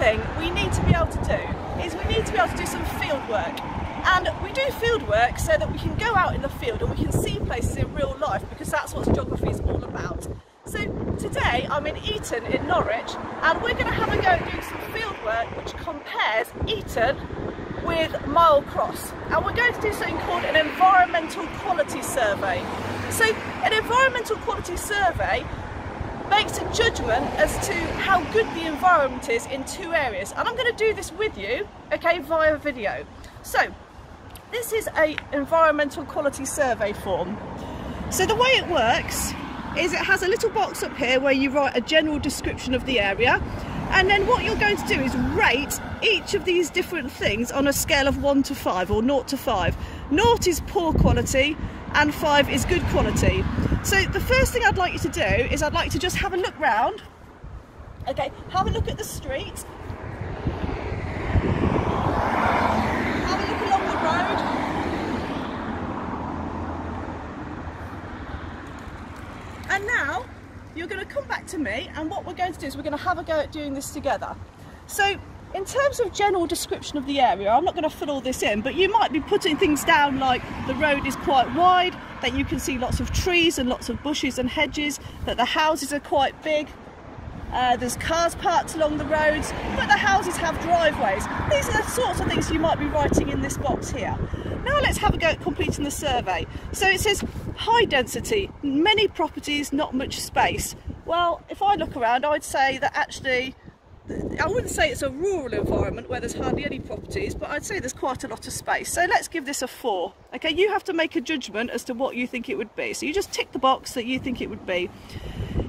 thing we need to be able to do is we need to be able to do some field work. And we do field work so that we can go out in the field and we can see places in real life because that's what geography is all about. So today I'm in Eaton in Norwich and we're going to have a go at doing some field work which compares Eaton with Mile Cross and we're going to do something called an environmental quality survey. So an environmental quality survey makes a judgment as to how good the environment is in two areas and I'm going to do this with you okay via video. So this is a environmental quality survey form. So the way it works is it has a little box up here where you write a general description of the area and then what you're going to do is rate each of these different things on a scale of 1 to 5 or 0 to 5. 0 is poor quality and 5 is good quality. So the first thing I'd like you to do is I'd like to just have a look round. Okay, have a look at the street Have a look along the road. And now you're going to come back to me and what we're going to do is we're going to have a go at doing this together. So in terms of general description of the area, I'm not going to fill all this in, but you might be putting things down like the road is quite wide, that you can see lots of trees and lots of bushes and hedges, that the houses are quite big, uh, there's cars parked along the roads, but the houses have driveways. These are the sorts of things you might be writing in this box here. Now let's have a go at completing the survey. So it says high density, many properties, not much space. Well, if I look around, I'd say that actually, I wouldn't say it's a rural environment where there's hardly any properties, but I'd say there's quite a lot of space. So let's give this a four. Okay, you have to make a judgment as to what you think it would be. So you just tick the box that you think it would be.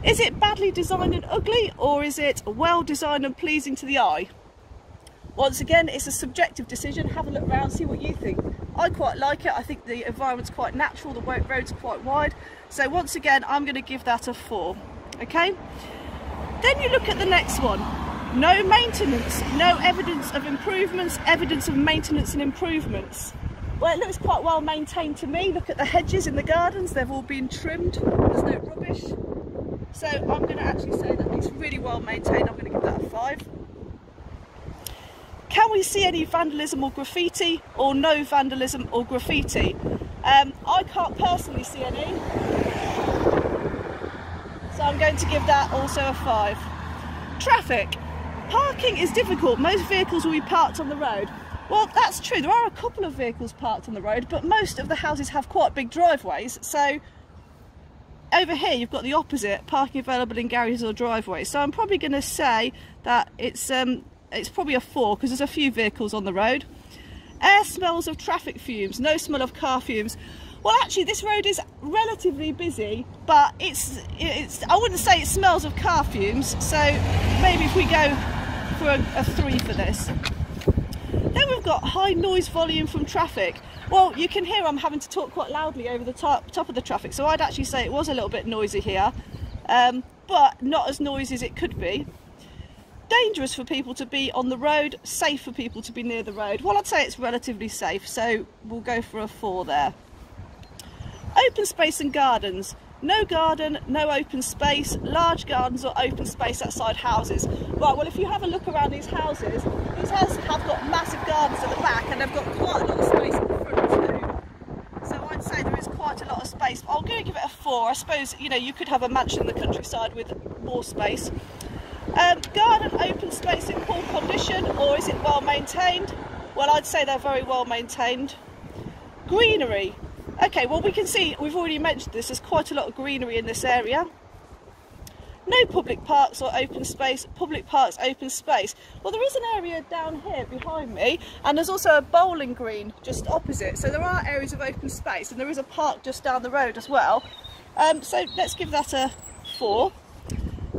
Is it badly designed and ugly, or is it well designed and pleasing to the eye? Once again, it's a subjective decision. Have a look around, see what you think. I quite like it. I think the environment's quite natural, the road's quite wide. So once again, I'm going to give that a four. Okay? Then you look at the next one. No maintenance, no evidence of improvements, evidence of maintenance and improvements. Well, it looks quite well maintained to me. Look at the hedges in the gardens, they've all been trimmed, there's no rubbish. So I'm going to actually say that it's really well maintained. I'm going to give that a five. Can we see any vandalism or graffiti or no vandalism or graffiti? Um, I can't personally see any. So I'm going to give that also a five. Traffic. Parking is difficult. Most vehicles will be parked on the road. Well, that's true. There are a couple of vehicles parked on the road, but most of the houses have quite big driveways. So over here, you've got the opposite, parking available in garages or driveways. So I'm probably going to say that it's um, it's probably a four because there's a few vehicles on the road. Air smells of traffic fumes, no smell of car fumes. Well, actually, this road is relatively busy, but it's, it's I wouldn't say it smells of car fumes, so maybe if we go for a, a three for this. Then we've got high noise volume from traffic. Well, you can hear I'm having to talk quite loudly over the top, top of the traffic, so I'd actually say it was a little bit noisy here, um, but not as noisy as it could be dangerous for people to be on the road, safe for people to be near the road. Well, I'd say it's relatively safe, so we'll go for a four there. Open space and gardens. No garden, no open space, large gardens or open space outside houses. Right, well if you have a look around these houses, these houses have got massive gardens at the back and they've got quite a lot of space in the front too. So I'd say there is quite a lot of space. I'm going to give it a four. I suppose, you know, you could have a mansion in the countryside with more space. Um, garden open space in poor condition or is it well maintained? Well, I'd say they're very well maintained. Greenery. Okay, well we can see, we've already mentioned this, there's quite a lot of greenery in this area. No public parks or open space, public parks, open space. Well, there is an area down here behind me, and there's also a bowling green just opposite. So there are areas of open space, and there is a park just down the road as well. Um, so let's give that a four.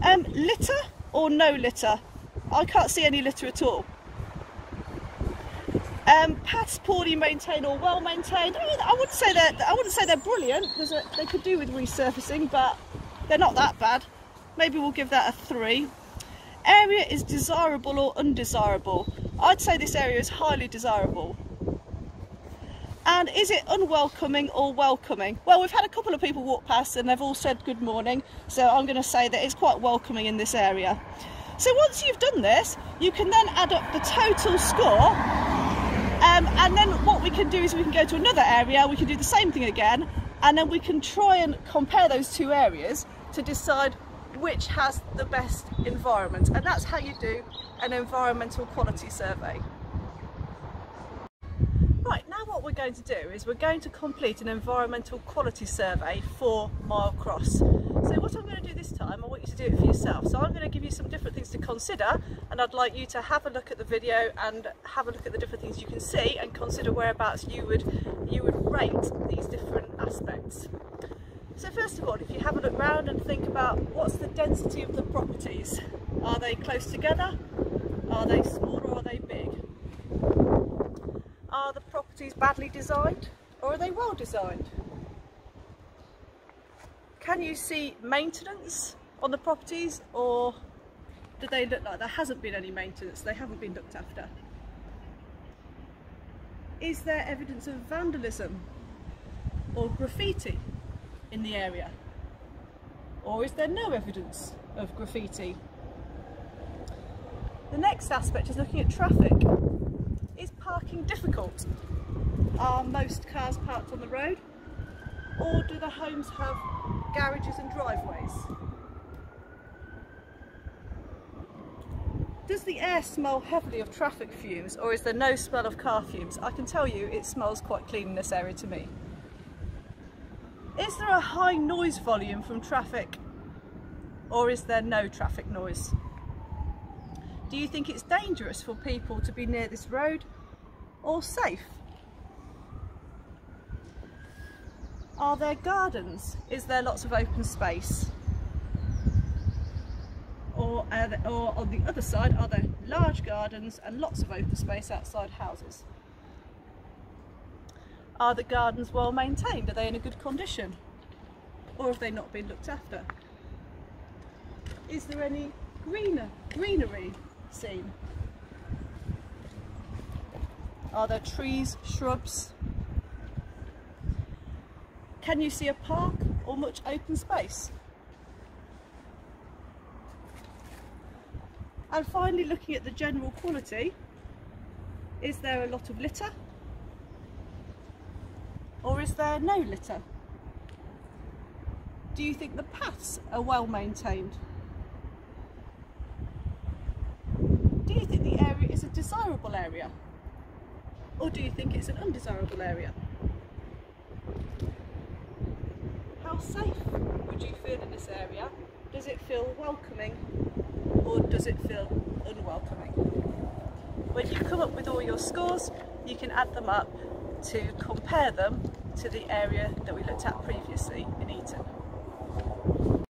Um, litter, or no litter. I can't see any litter at all. Um, paths poorly maintained or well maintained. I, mean, I wouldn't say they're I wouldn't say they're brilliant because they could do with resurfacing, but they're not that bad. Maybe we'll give that a three. Area is desirable or undesirable. I'd say this area is highly desirable. And is it unwelcoming or welcoming? Well, we've had a couple of people walk past and they've all said good morning, so I'm going to say that it's quite welcoming in this area. So once you've done this, you can then add up the total score um, and then what we can do is we can go to another area, we can do the same thing again, and then we can try and compare those two areas to decide which has the best environment. And that's how you do an environmental quality survey. Right, now what we're going to do is we're going to complete an environmental quality survey for Mile Cross. So what I'm going to do this time, I want you to do it for yourself. So I'm going to give you some different things to consider and I'd like you to have a look at the video and have a look at the different things you can see and consider whereabouts you would, you would rate these different aspects. So first of all, if you have a look round and think about what's the density of the properties? Are they close together? Are they small or are they big? Are the properties badly designed or are they well designed? Can you see maintenance on the properties or do they look like there hasn't been any maintenance, they haven't been looked after? Is there evidence of vandalism or graffiti in the area? Or is there no evidence of graffiti? The next aspect is looking at traffic. Is parking difficult? Are most cars parked on the road? Or do the homes have garages and driveways? Does the air smell heavily of traffic fumes or is there no smell of car fumes? I can tell you it smells quite clean in this area to me. Is there a high noise volume from traffic or is there no traffic noise? Do you think it's dangerous for people to be near this road or safe? Are there gardens? Is there lots of open space? Or, there, or on the other side, are there large gardens and lots of open space outside houses? Are the gardens well maintained? Are they in a good condition? Or have they not been looked after? Is there any greener, greenery seen? Are there trees, shrubs, can you see a park or much open space? And finally looking at the general quality, is there a lot of litter? Or is there no litter? Do you think the paths are well maintained? Do you think the area is a desirable area? Or do you think it's an undesirable area? how safe would you feel in this area? Does it feel welcoming or does it feel unwelcoming? When you come up with all your scores, you can add them up to compare them to the area that we looked at previously in